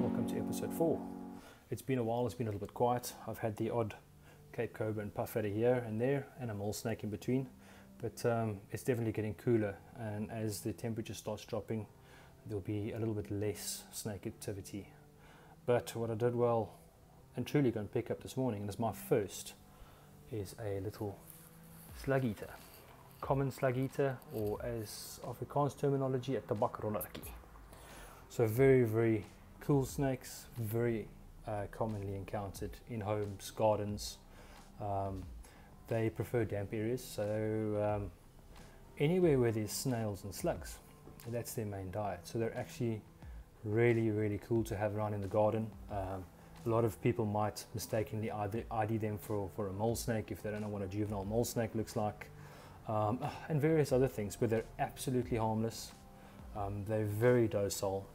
welcome to episode 4. It's been a while, it's been a little bit quiet. I've had the odd Cape Cobra and puff adder here and there, and a mole snake in between. But um, it's definitely getting cooler, and as the temperature starts dropping, there'll be a little bit less snake activity. But what I did well and truly going to pick up this morning, and it's my first, is a little slug eater. Common slug eater, or as Afrikaans terminology, a tabakrolletjie. So very, very cool snakes, very uh, commonly encountered in homes, gardens. Um, they prefer damp areas, so um, anywhere where there's snails and slugs, that's their main diet. So they're actually really, really cool to have around in the garden. Um, a lot of people might mistakenly ID them for, for a mole snake if they don't know what a juvenile mole snake looks like, um, and various other things, but they're absolutely harmless. Um, they're very docile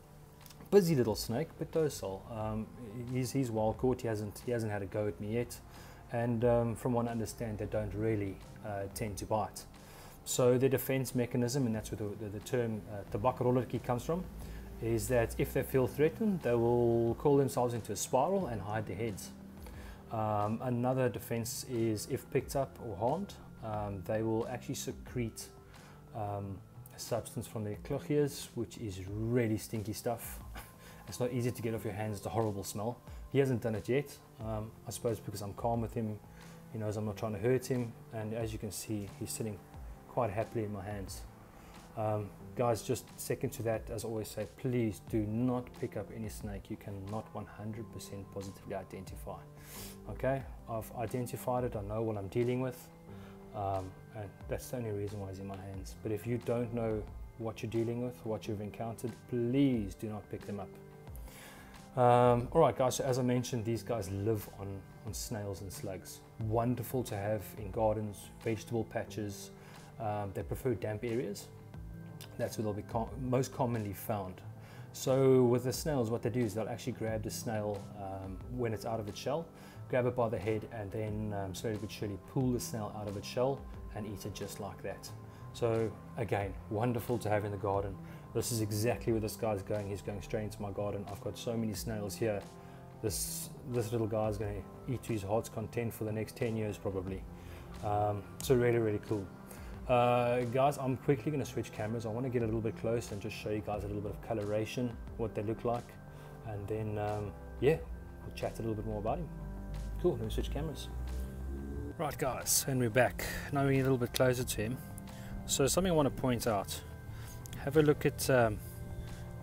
busy little snake, but docile. Um, he's, he's wild caught. He hasn't he hasn't had a go at me yet, and um, from what I understand, they don't really uh, tend to bite. So their defense mechanism, and that's where the, the, the term uh, comes from, is that if they feel threatened, they will call themselves into a spiral and hide their heads. Um, another defense is if picked up or harmed, um, they will actually secrete um, a substance from their clochias, which is really stinky stuff. it's not easy to get off your hands, it's a horrible smell. He hasn't done it yet, um, I suppose because I'm calm with him, he knows I'm not trying to hurt him, and as you can see, he's sitting quite happily in my hands. Um, guys, just second to that, as I always say, please do not pick up any snake you cannot 100% positively identify. Okay, I've identified it, I know what I'm dealing with. Um, and that's the only reason why it's in my hands. But if you don't know what you're dealing with, what you've encountered, please do not pick them up. Um, all right, guys, so as I mentioned, these guys live on, on snails and slugs. Wonderful to have in gardens, vegetable patches. Um, they prefer damp areas. That's where they'll be com most commonly found. So with the snails, what they do is they'll actually grab the snail um, when it's out of its shell grab it by the head and then um, slowly but surely pull the snail out of its shell and eat it just like that. So again, wonderful to have in the garden. This is exactly where this guy's going. He's going straight into my garden. I've got so many snails here. This, this little guy's going to eat to his heart's content for the next 10 years probably. Um, so really, really cool. Uh, guys, I'm quickly going to switch cameras. I want to get a little bit close and just show you guys a little bit of coloration, what they look like. And then, um, yeah, we'll chat a little bit more about him. Cool, let me switch cameras. Right guys, and we're back. Now we're a little bit closer to him. So something I want to point out. Have a look at um,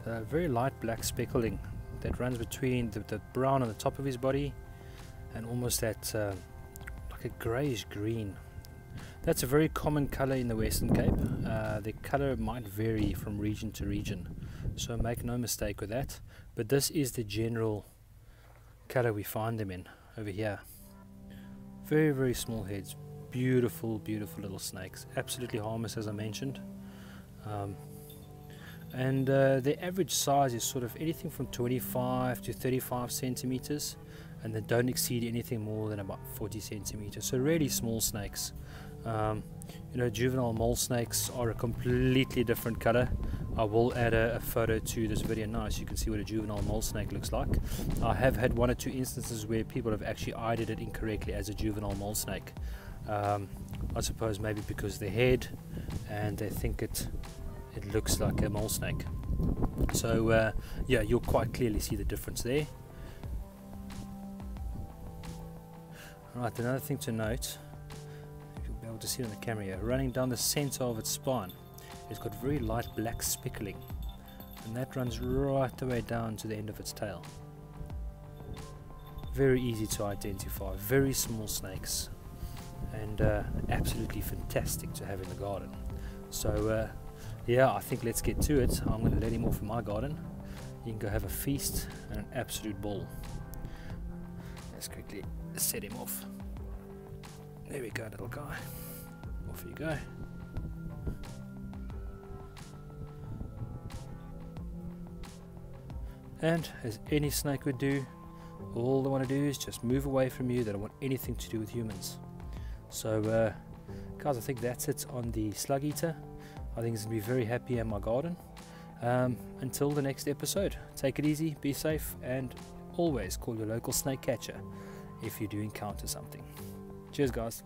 the very light black speckling that runs between the, the, brown on the top of his body and almost that uh, like a greyish green. That's a very common colour in the Western Cape. Uh, the colour might vary from region to region, so make no mistake with that. But this is the general colour we find them in over here. Very, very small heads. Beautiful, beautiful little snakes. Absolutely harmless, as I mentioned. Um, and uh, the average size is sort of anything from 25 to 35 centimeters and they don't exceed anything more than about 40 centimeters so really small snakes um, you know juvenile mole snakes are a completely different color I will add a, a, photo to this video now so you can see what a juvenile mole snake looks like. I have had one or two instances where people have actually eyed it incorrectly as a juvenile mole snake. Um, I suppose maybe because the head and they think it it looks like a mole snake. So uh, yeah, you'll quite clearly see the difference there. Alright, another thing to note, to see on the camera here, running down the center of its spine it's got very light black speckling and that runs right the way down to the end of its tail. Very easy to identify, very small snakes and uh, absolutely fantastic to have in the garden. So uh, yeah, I think let's get to it. I'm going to let him off in my garden. You can go have a feast and an absolute ball. Let's quickly set him off. There we go, little guy. Off you go. And as any snake would do, all they want to do is just move away from you. They don't want anything to do with humans. So, uh, guys, I think that's it on the slug eater. I think it's going to be very happy in my garden. Um, until the next episode, take it easy, be safe, and always call your local snake catcher if you do encounter something. Cheers, guys.